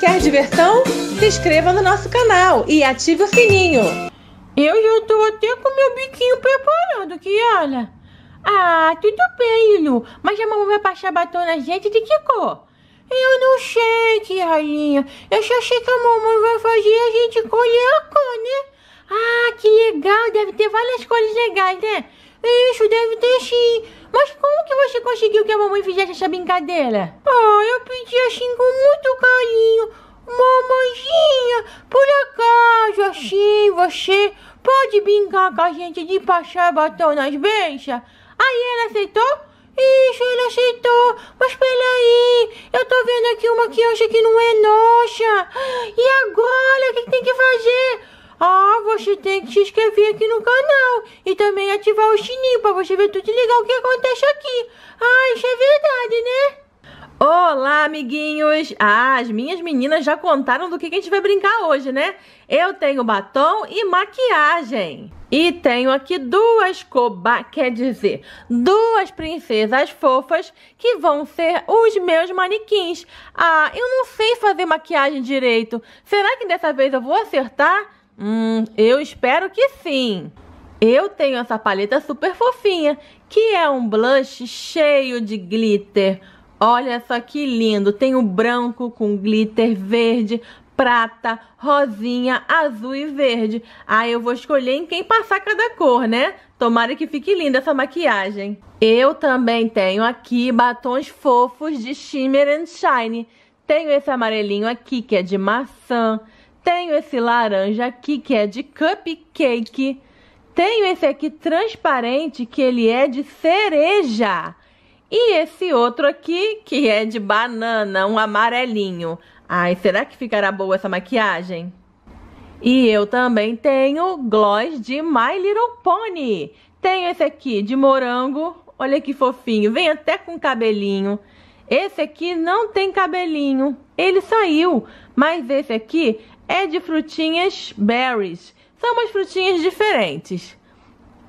Quer diversão? Se inscreva no nosso canal e ative o sininho. Eu já tô até com meu biquinho preparado, Kiara. Ah, tudo bem, Lu. Mas a mamãe vai passar batom na gente de que cor? Eu não sei, Kiarinha. Eu só sei que a mamãe vai fazer a gente escolher a cor, né? Ah, que legal. Deve ter várias cores legais, né? Isso, deve ter sim. Mas como que você conseguiu que a mamãe fizesse essa brincadeira? Ah, eu pedi assim com muito carinho. Mamãezinha, por acaso assim você pode brincar com a gente de passar batom nas beiças? Aí ela aceitou? Isso, ele aceitou. Mas peraí, eu tô vendo aqui uma criança que não é nossa. E agora, o que tem que fazer? Ah, você tem que se inscrever aqui no canal e também ativar o sininho para você ver tudo legal que acontece aqui. Ah, isso é verdade, né? Olá, amiguinhos! Ah, as minhas meninas já contaram do que a gente vai brincar hoje, né? Eu tenho batom e maquiagem. E tenho aqui duas coba, quer dizer, duas princesas fofas que vão ser os meus manequins. Ah, eu não sei fazer maquiagem direito. Será que dessa vez eu vou acertar? Hum, eu espero que sim. Eu tenho essa paleta super fofinha, que é um blush cheio de glitter. Olha só que lindo, tem o branco com glitter verde, prata, rosinha, azul e verde. Aí eu vou escolher em quem passar cada cor, né? Tomara que fique linda essa maquiagem. Eu também tenho aqui batons fofos de Shimmer and Shine. Tenho esse amarelinho aqui que é de maçã. Tenho esse laranja aqui que é de cupcake. Tenho esse aqui transparente que ele é de cereja. E esse outro aqui, que é de banana, um amarelinho. Ai, será que ficará boa essa maquiagem? E eu também tenho gloss de My Little Pony. Tenho esse aqui de morango. Olha que fofinho. Vem até com cabelinho. Esse aqui não tem cabelinho. Ele saiu. Mas esse aqui é de frutinhas berries. São umas frutinhas diferentes.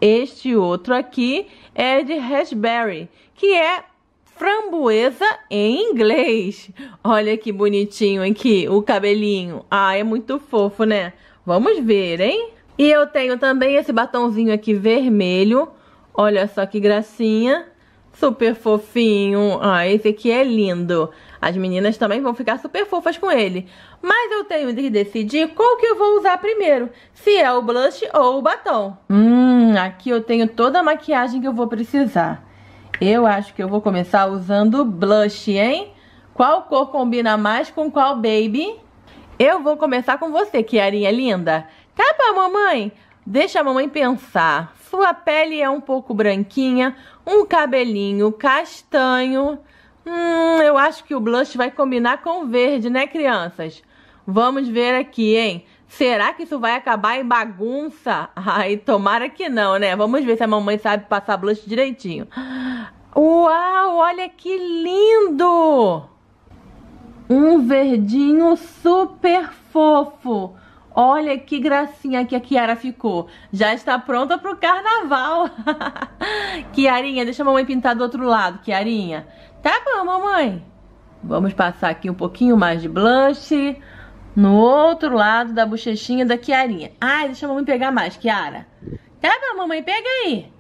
Este outro aqui é de raspberry, que é framboesa em inglês. Olha que bonitinho aqui o cabelinho. Ah, é muito fofo, né? Vamos ver, hein? E eu tenho também esse batonzinho aqui vermelho. Olha só que gracinha. Super fofinho. Ah, esse aqui é lindo. As meninas também vão ficar super fofas com ele. Mas eu tenho de decidir qual que eu vou usar primeiro. Se é o blush ou o batom. Hum, aqui eu tenho toda a maquiagem que eu vou precisar. Eu acho que eu vou começar usando blush, hein? Qual cor combina mais com qual baby? Eu vou começar com você, Kiarinha linda. Tá bom, mamãe? Deixa a mamãe pensar. Sua pele é um pouco branquinha, um cabelinho castanho. Hum, eu acho que o blush vai combinar com verde, né, crianças? Vamos ver aqui, hein? Será que isso vai acabar em bagunça? Ai, tomara que não, né? Vamos ver se a mamãe sabe passar blush direitinho. Uau, olha que lindo! Um verdinho super fofo. Olha que gracinha que a Kiara ficou. Já está pronta para o carnaval. Kiarinha, deixa a mamãe pintar do outro lado, Kiarinha. Tá bom, mamãe. Vamos passar aqui um pouquinho mais de blush no outro lado da bochechinha da Kiarinha. Ai, deixa a mamãe pegar mais, Kiara. Tá bom, mamãe, pega aí.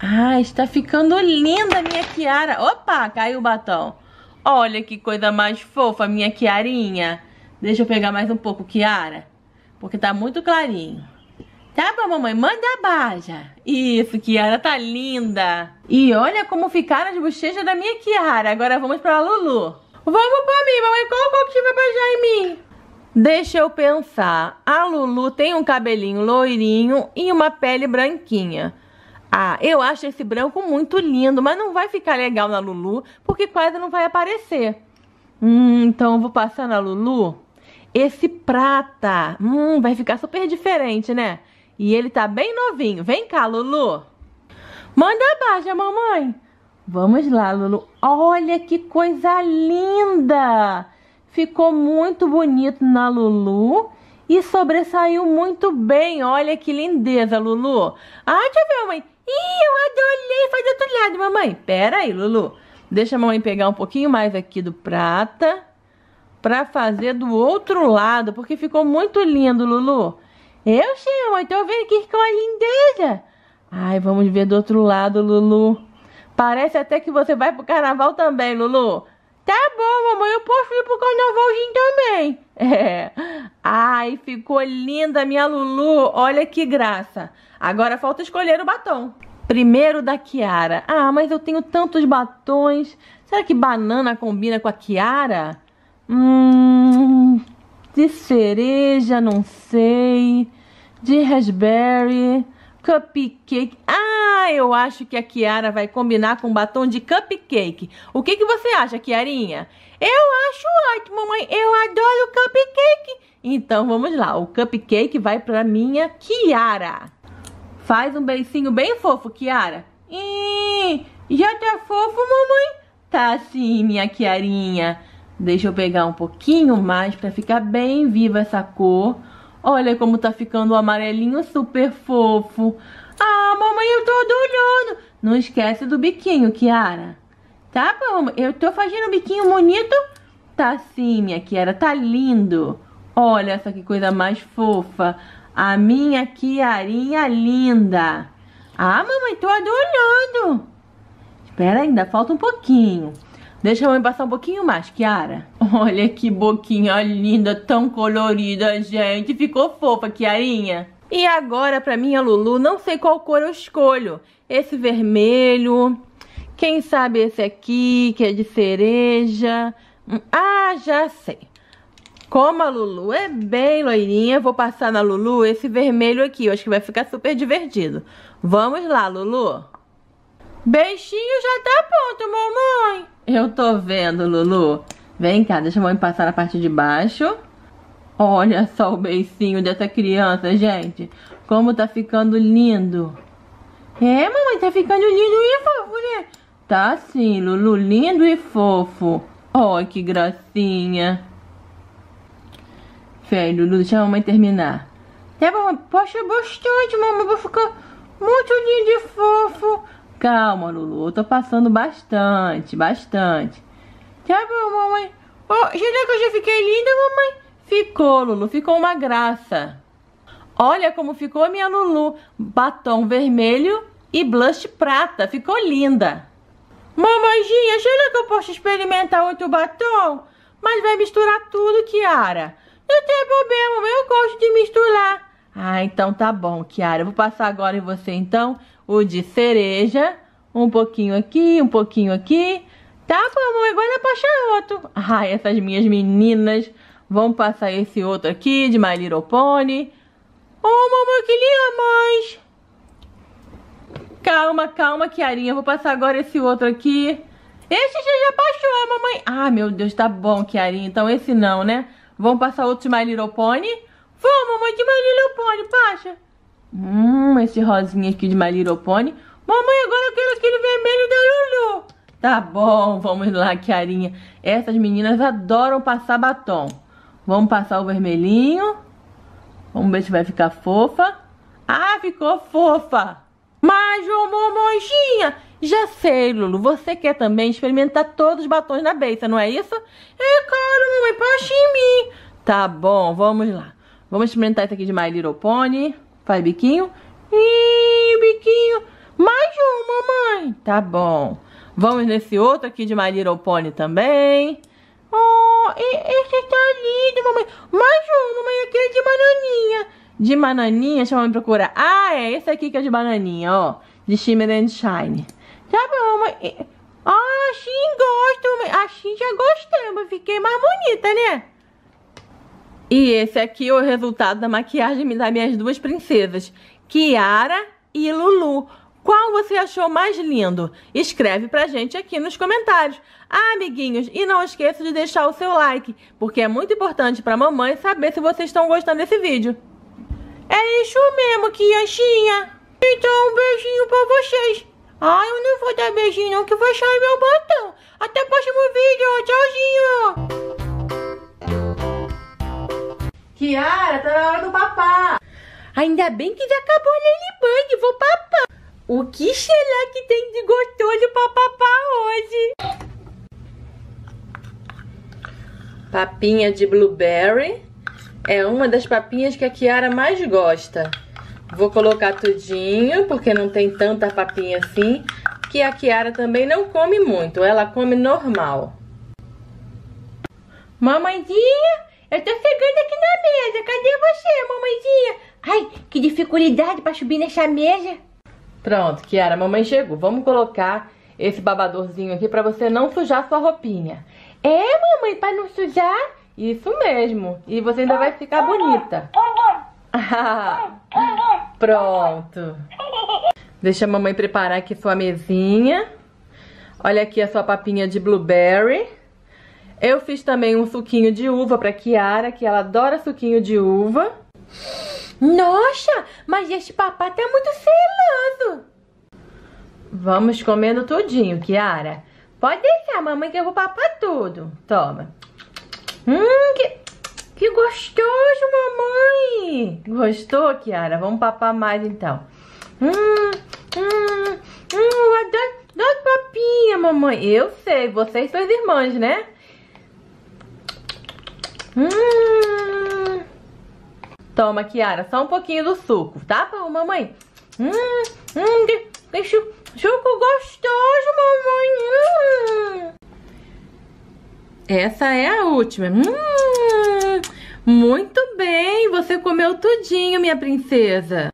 Ai, está ficando linda a minha Kiara. Opa, caiu o batom. Olha que coisa mais fofa, minha Kiarinha. Deixa eu pegar mais um pouco, Kiara. Porque tá muito clarinho. Tá bom, mamãe, manda a baja. Isso, Kiara tá linda. E olha como ficaram as bochechas da minha Kiara. Agora vamos pra Lulu. Vamos pra mim, mamãe. Qual cor que você vai beijar em mim? Deixa eu pensar. A Lulu tem um cabelinho loirinho e uma pele branquinha. Ah, eu acho esse branco muito lindo, mas não vai ficar legal na Lulu, porque quase não vai aparecer. Hum, então eu vou passar na Lulu esse prata. Hum, vai ficar super diferente, né? E ele tá bem novinho. Vem cá, Lulu. Manda abaixo, mamãe. Vamos lá, Lulu. Olha que coisa linda! Ficou muito bonito na Lulu e sobressaiu muito bem. Olha que lindeza, Lulu. Ah, deixa eu ver, mamãe. Ih, eu adorei. Faz do outro lado, mamãe. Pera aí, Lulu. Deixa a mamãe pegar um pouquinho mais aqui do prata. pra fazer do outro lado, porque ficou muito lindo, Lulu. Eu mamãe, tô vendo que ficou a lindeza. Ai, vamos ver do outro lado, Lulu. Parece até que você vai pro carnaval também, Lulu. Tá bom, mamãe, eu posso ir pro carnavalzinho também. É. Ai, ficou linda minha Lulu. Olha que graça. Agora falta escolher o batom. Primeiro da Kiara. Ah, mas eu tenho tantos batons. Será que banana combina com a Kiara? Hum, de cereja, não sei. De raspberry, cupcake. Ah, eu acho que a Kiara vai combinar com batom de cupcake. O que, que você acha, Kiarinha? Eu acho ótimo, mamãe. Eu adoro cupcake. Então vamos lá. O cupcake vai para minha Kiara. Faz um beicinho bem fofo, Kiara. Ih, já tá fofo, mamãe? Tá sim, minha Kiarinha. Deixa eu pegar um pouquinho mais para ficar bem viva essa cor. Olha como tá ficando o amarelinho super fofo. Ah, mamãe, eu tô adorando. Não esquece do biquinho, Kiara. Tá bom, eu tô fazendo um biquinho bonito. Tá sim, minha Kiara, tá lindo. Olha essa que coisa mais fofa. A minha Kiarinha linda. Ah, mamãe, tô adorando. Espera ainda, falta um pouquinho. Deixa mãe passar um pouquinho mais, Kiara. Olha que boquinha linda, tão colorida, gente. Ficou fofa, Kiarinha. E agora, pra minha Lulu, não sei qual cor eu escolho. Esse vermelho. Quem sabe esse aqui, que é de cereja. Hum, ah, já sei. Como a Lulu é bem loirinha, vou passar na Lulu esse vermelho aqui. Eu acho que vai ficar super divertido. Vamos lá, Lulu. Beijinho já tá pronto, mamãe. Eu tô vendo, Lulu. Vem cá, deixa a mãe passar na parte de baixo. Olha só o beicinho dessa criança, gente. Como tá ficando lindo. É, mamãe, tá ficando lindo e fofo, né? Tá sim, Lulu, lindo e fofo. Olha que gracinha. Fé, Lulu, deixa a mamãe terminar. É, mamãe, poxa bastante, mamãe, vai ficar muito lindo e fofo. Calma, Lulu, eu tô passando bastante, bastante. Tá bom, mamãe. Será que eu já fiquei linda, mamãe? Ficou, Lulu, ficou uma graça. Olha como ficou a minha Lulu. Batom vermelho e blush prata. Ficou linda. Mamãezinha, será que eu posso experimentar outro batom? Mas vai misturar tudo, Kiara. Não tem problema, eu gosto de misturar. Ah, então tá bom, Kiara. Eu vou passar agora em você, então, o de cereja. Um pouquinho aqui, um pouquinho aqui. Tá bom, agora passar outro. Ah, essas minhas meninas vão passar esse outro aqui, de My Little Pony. Oh, mamãe, queria mais. Calma, calma, Kiarinha. Vou passar agora esse outro aqui. Esse já passou, mamãe. Ah, meu Deus, tá bom, Kiarinha. Então esse não, né? Vamos passar outro de My Little Pony? Vamos, mamãe, de My Little Pony, passa. Hum, esse rosinha aqui de My Little Pony. Mamãe, agora eu quero aquele vermelho da Lulu. Tá bom, vamos lá, Kiarinha. Essas meninas adoram passar batom. Vamos passar o vermelhinho. Vamos ver se vai ficar fofa. Ah, ficou fofa. Mas, ô mamozinha, já sei, Lulu. Você quer também experimentar todos os batons na beça, não é isso? É claro, mamãe, passa em mim. Tá bom, vamos lá. Vamos experimentar esse aqui de My Little Pony. Faz biquinho. Ih, biquinho. Mais um, mamãe. Tá bom. Vamos nesse outro aqui de My Little Pony também. Oh, esse tá lindo, mamãe. Mais um, mamãe. Aquele de bananinha. De bananinha? Deixa a mamãe procurar. Ah, é esse aqui que é de bananinha, ó. De Shimmer and Shine. Tá bom, mamãe. Ah, sim, gosto. Mamãe. Assim já gostei, mas fiquei mais bonita, né? E esse aqui é o resultado da maquiagem das minhas duas princesas, Kiara e Lulu. Qual você achou mais lindo? Escreve pra gente aqui nos comentários. Ah, amiguinhos, e não esqueça de deixar o seu like, porque é muito importante pra mamãe saber se vocês estão gostando desse vídeo. É isso mesmo, Kianchinha. Então, um beijinho pra vocês. Ah, eu não vou dar beijinho não, que vai sair meu botão. Até o próximo vídeo. Tchauzinho. Kiara, tá na hora do papá. Ainda bem que já acabou a Ladybug, vou papar. O que será que tem de gostoso pra papar hoje? Papinha de blueberry. É uma das papinhas que a Kiara mais gosta. Vou colocar tudinho, porque não tem tanta papinha assim. Que a Kiara também não come muito, ela come normal. Mamãezinha, eu tô chegando aqui na mesa. Cadê você, mamãezinha? Ai, que dificuldade pra subir nessa mesa. Pronto, Kiara, mamãe chegou. Vamos colocar esse babadorzinho aqui pra você não sujar sua roupinha. É, mamãe, pra não sujar? Isso mesmo. E você ainda vai ficar bonita. Pronto. Deixa a mamãe preparar aqui sua mesinha. Olha aqui a sua papinha de blueberry. Eu fiz também um suquinho de uva pra Kiara, que ela adora suquinho de uva. Nossa, mas esse papá tá muito seloso. Vamos comendo tudinho, Kiara. Pode deixar, mamãe, que eu vou papar tudo. Toma. Hum, que, que gostoso, mamãe. Gostou, Kiara? Vamos papar mais, então. Hum, hum, hum, adoro, adoro papinha, mamãe. Eu sei, vocês são irmãs, né? Hum. Toma, Kiara, só um pouquinho do suco, tá, mamãe? Hum, hum, que, que suco gostoso, mamãe. Hum. Essa é a última. Hum, muito bem, você comeu tudinho, minha princesa.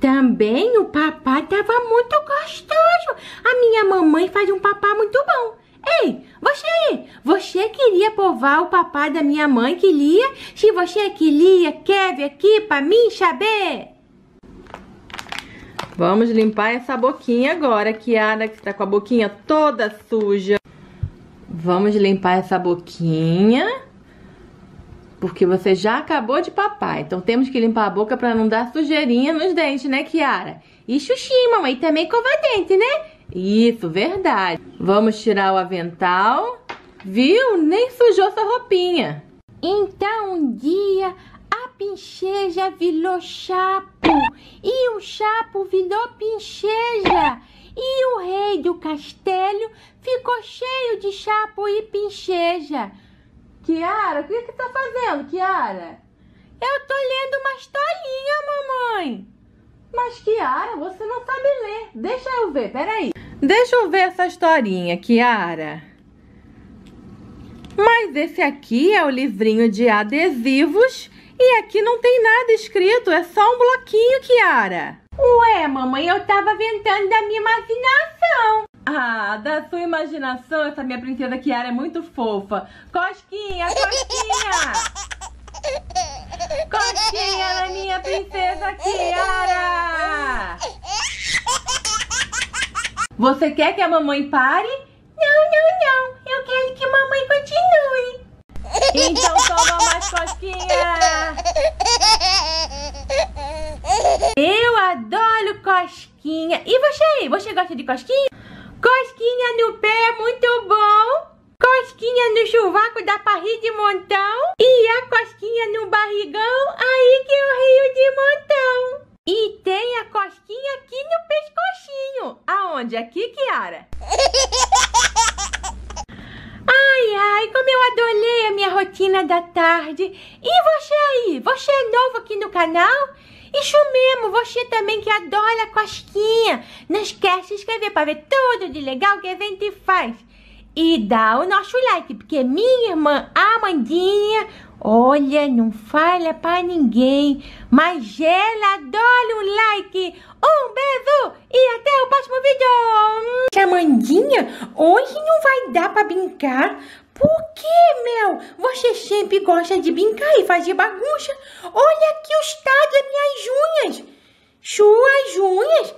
Também o papá tava muito gostoso. A minha mamãe faz um papá muito bom. Ei, você você queria provar o papá da minha mãe que lia? Se você queria, quer vir aqui pra mim saber? Vamos limpar essa boquinha agora, Kiara, que tá com a boquinha toda suja. Vamos limpar essa boquinha. Porque você já acabou de papar. Então temos que limpar a boca pra não dar sujeirinha nos dentes, né, Kiara? E xuxi, mamãe, também cova dente, né? Isso, verdade. Vamos tirar o avental. Viu? Nem sujou sua roupinha. Então um dia a pincheja virou chapo e o chapo virou pincheja. E o rei do castelo ficou cheio de chapo e pincheja. Kiara, o que que tá fazendo, Kiara? Eu tô lendo uma historinha, mamãe. Mas, Kiara, você não sabe ler. Deixa eu ver, peraí. Deixa eu ver essa historinha, Kiara. Mas esse aqui é o livrinho de adesivos e aqui não tem nada escrito, é só um bloquinho, Kiara. Ué, mamãe, eu tava ventando da minha imaginação. Ah, da sua imaginação, essa minha princesa Kiara é muito fofa. Cosquinha, cosquinha! Cosquinha na minha princesa Kiara! Você quer que a mamãe pare? Não, não, não. Eu quero que a mamãe continue. Então toma mais cosquinha! Eu adoro cosquinha. E você você gosta de cosquinha? Cosquinha no pé é muito bom. Cosquinha no chuvaco dá pra rir de montão. E a cosquinha no barrigão, aí que eu rio de montão. E tem a cosquinha aqui no pescocinho. Aonde? Aqui, Kiara? Ai, ai, como eu adorei a minha rotina da tarde. E você aí? Você é novo aqui no canal? Isso mesmo, você também que adora cosquinha. Não esquece de se inscrever para ver tudo de legal que a gente faz. E dá o nosso like, porque minha irmã Amandinha, olha, não fala para ninguém, mas ela adora um like. Um beijo e até o próximo vídeo. Amandinha, hoje não vai dar para brincar, por que, Mel? Você sempre gosta de brincar e fazer bagunça. Olha aqui o estado das minhas unhas. Suas unhas?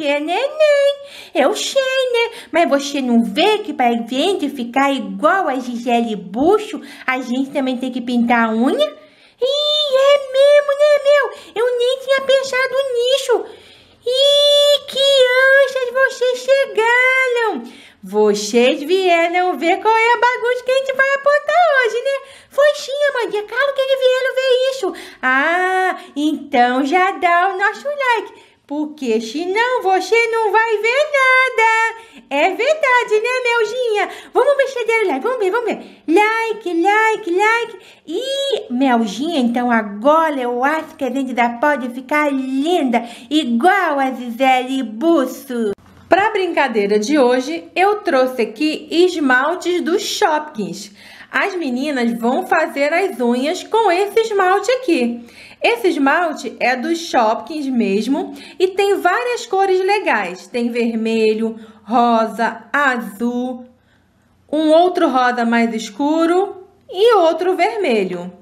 Você é neném. Eu sei, né? Mas você não vê que para gente ficar igual a Gisele Bucho, a gente também tem que pintar a unha? Ih, é mesmo, né, meu? Eu nem tinha pensado nisso. Ih, que ansias vocês chegaram. Vocês vieram ver qual é a bagunça que a gente vai apontar hoje, né? Foi sim, Amandinha. Claro que eles vieram ver isso. então já dá o nosso like, porque senão você não vai ver nada. É verdade, né, Melzinha? Vamos ver se der like, vamos ver, vamos ver. Like, like, like. E, Melzinha, então agora eu acho que a gente já pode ficar linda, igual a Gisele Busso. Para a brincadeira de hoje, eu trouxe aqui esmaltes do Shopkins. As meninas vão fazer as unhas com esse esmalte aqui. Esse esmalte é do Shopkins mesmo e tem várias cores legais. Tem vermelho, rosa, azul, um outro rosa mais escuro e outro vermelho.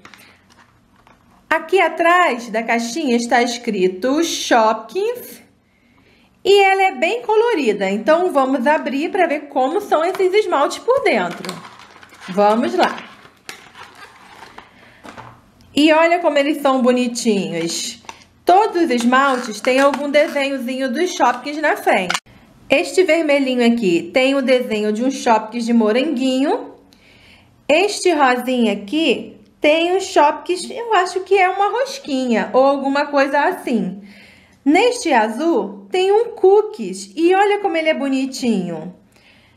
Aqui atrás da caixinha está escrito Shopkins e ela é bem colorida. Então, vamos abrir para ver como são esses esmaltes por dentro. Vamos lá. E olha como eles são bonitinhos. Todos os esmaltes têm algum desenhozinho dos Shopkins na frente. Este vermelhinho aqui tem o desenho de um Shopkins de moranguinho. Este rosinha aqui tem um Shopkins, eu acho que é uma rosquinha ou alguma coisa assim. Neste azul tem um cookies e olha como ele é bonitinho.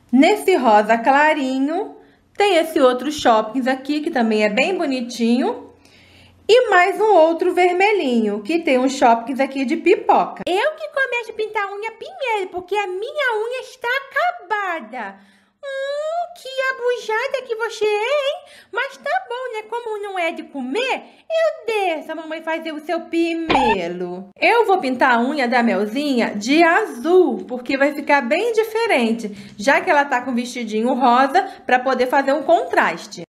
Nesse rosa clarinho tem esse outro shoppings aqui que também é bem bonitinho. E mais um outro vermelhinho, que tem um shoppings aqui de pipoca. Eu que começo a pintar a unha primeiro, porque a minha unha está acabada. Hum, que abujada que você é, hein? Mas tá bom, né? Como não é de comer, eu deixo a mamãe fazer o seu primeiro. Eu vou pintar a unha da Melzinha de azul, porque vai ficar bem diferente, já que ela tá com vestidinho rosa, para poder fazer um contraste.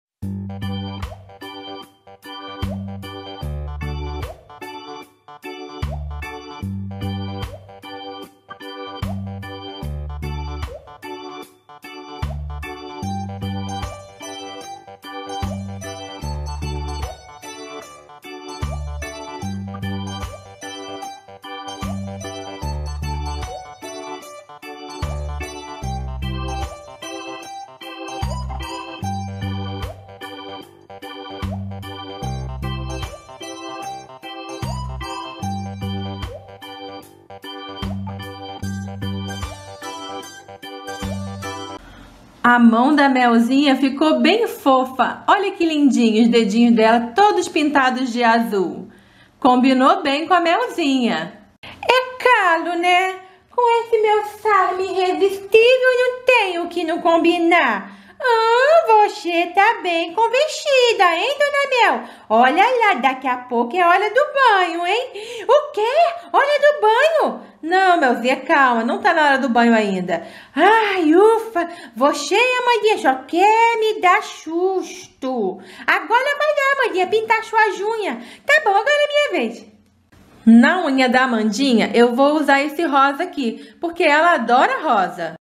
A mão da Melzinha ficou bem fofa. Olha que lindinho os dedinhos dela, todos pintados de azul. Combinou bem com a Melzinha. É calo, né? Com esse meu salmo irresistível não tenho que não combinar. Ah, você tá bem com vestida, hein, dona Mel? Olha lá, daqui a pouco é hora do banho, hein? O quê? Hora do banho? Não, Melzinha, calma, não tá na hora do banho ainda. Ai, ufa, você e a Mandinha só quer me dar susto. Agora vai lá, Mandinha, pintar sua unha. Tá bom, agora é minha vez. Na unha da Amandinha, eu vou usar esse rosa aqui, porque ela adora rosa.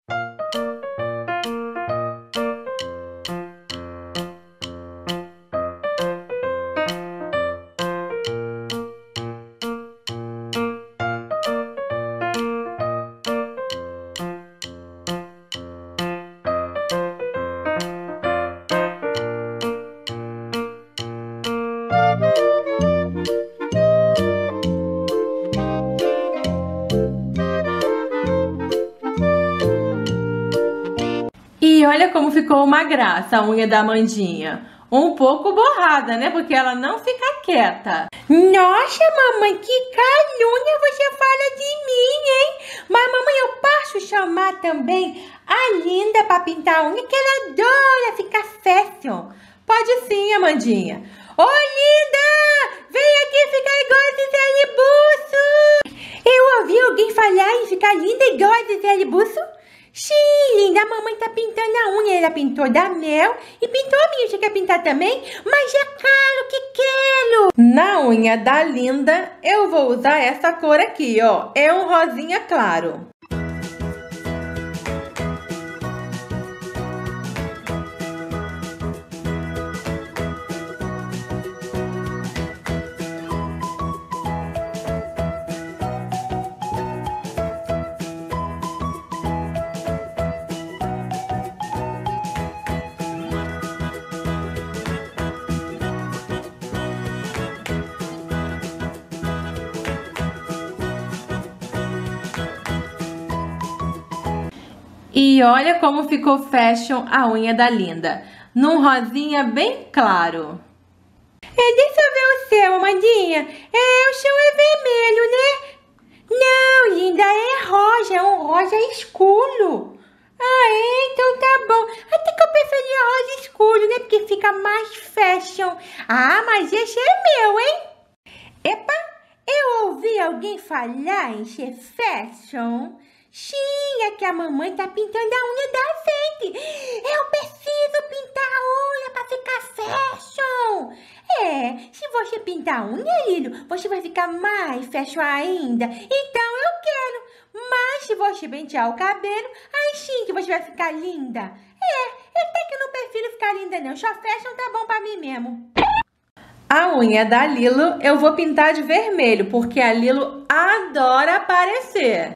Como ficou uma graça a unha da Amandinha. Um pouco borrada, né? Porque ela não fica quieta. Nossa, mamãe, que calúnia você fala de mim, hein? Mas, mamãe, eu posso chamar também a Linda para pintar a unha, que ela adora ficar fashion. Pode sim, Amandinha. Ô, Linda! Vem aqui ficar igual a Gisele Busso! Eu ouvi alguém falar em ficar linda igual a Gisele Busso? Sim, linda, a mamãe tá pintando a unha. Ela pintou da Mel e pintou a minha. Você quer pintar também? Mas é caro que quero. Na unha da Linda, eu vou usar essa cor aqui, ó. É um rosinha claro. E olha como ficou fashion a unha da Linda. Num rosinha bem claro. É, deixa eu ver o seu, Amandinha. É, o seu é vermelho, né? Não, linda, é rosa, é um rosa escuro. Ah, é? Então tá bom. Até que eu preferia rosa escuro, né? Porque fica mais fashion. Ah, mas esse é meu, hein? Epa, eu ouvi alguém falar em ser fashion. Sim, é que a mamãe tá pintando a unha da frente. Eu preciso pintar a unha pra ficar fashion. É, se você pintar a unha, Lilo, você vai ficar mais fashion ainda. Então eu quero. Mas se você pentear o cabelo, aí sim que você vai ficar linda. É, até que eu não prefiro ficar linda não. Só fashion tá bom pra mim mesmo. A unha da Lilo eu vou pintar de vermelho, porque a Lilo adora aparecer.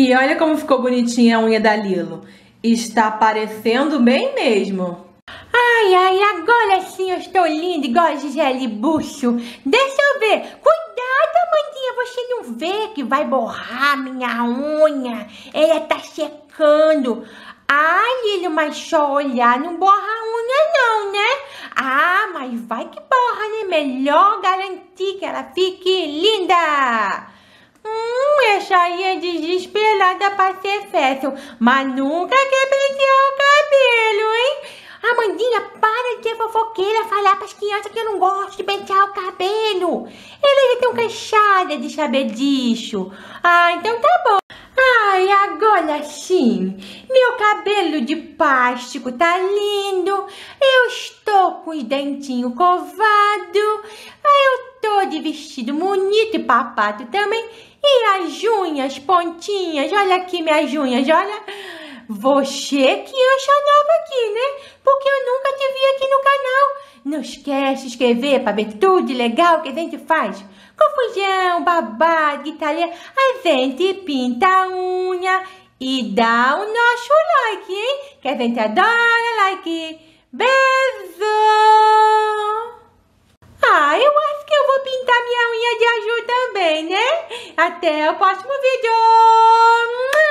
E olha como ficou bonitinha a unha da Lilo. Está aparecendo bem mesmo. Ai, ai, agora sim eu estou linda igual a Gisele Bucho. Deixa eu ver. Cuidado, Amandinha, você não vê que vai borrar minha unha. Ela tá secando. Ai, Lilo, mas só olhar não borra a unha não, né? Ah, mas vai que borra, né? Melhor garantir que ela fique linda. Hum, essa aí é desesperada pra ser fashion, mas nunca quer pentear o cabelo, hein? Amandinha, para de ser fofoqueira, falar pras crianças que eu não gosto de pentear o cabelo. Eles já estão cansadas de saber. Ah, então tá bom. Ai, agora sim, meu cabelo de plástico tá lindo, eu estou com os dentinhos covados, eu de vestido bonito e papato também, e as unhas pontinhas, olha aqui minhas unhas, olha. Você que acha nova aqui, né? Porque eu nunca te vi aqui no canal. Não esquece de inscrever para ver tudo legal que a gente faz. Confusão, babado, italiano. A gente pinta a unha e dá o nosso like, hein? Que a gente adora like. Beijo! Ah, eu acho que eu vou pintar minha unha de azul também, né? Até o próximo vídeo!